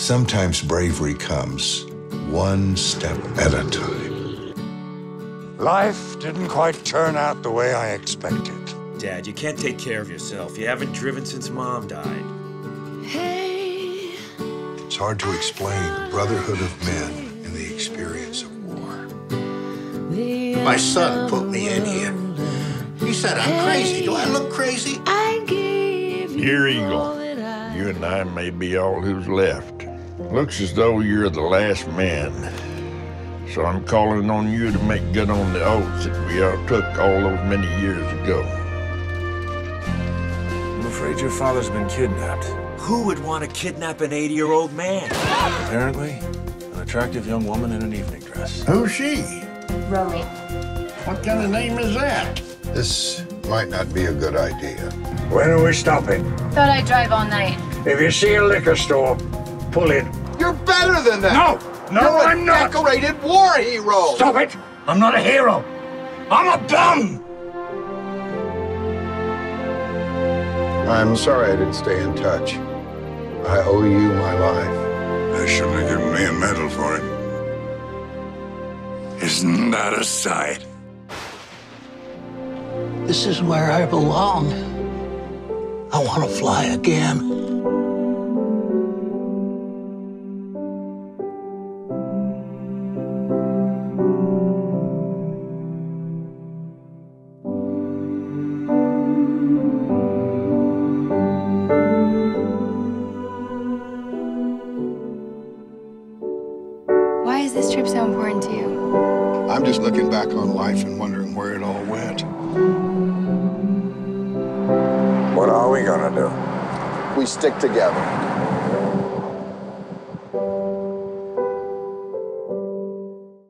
Sometimes bravery comes one step at a time. Life didn't quite turn out the way I expected. Dad, you can't take care of yourself. You haven't driven since Mom died. Hey. It's hard to explain the brotherhood of men in the experience of war. My son put me in here. He said I'm crazy. Do I look crazy? i Dear Eagle, you and I may be all who's left. Looks as though you're the last man. So I'm calling on you to make good on the oaths that we all took all those many years ago. I'm afraid your father's been kidnapped. Who would want to kidnap an 80-year-old man? Apparently, an attractive young woman in an evening dress. Who's she? Romy. What kind of name is that? This might not be a good idea. When are we stopping? Thought I'd drive all night. If you see a liquor store, pull in. You're better than that. No, no, You're I'm a not. decorated war hero. Stop it! I'm not a hero. I'm a bum. I'm sorry I didn't stay in touch. I owe you my life. They shouldn't have given me a medal for it. Isn't that a sight? This is where I belong. I want to fly again. is this trip so important to you? I'm just looking back on life and wondering where it all went. What are we gonna do? We stick together.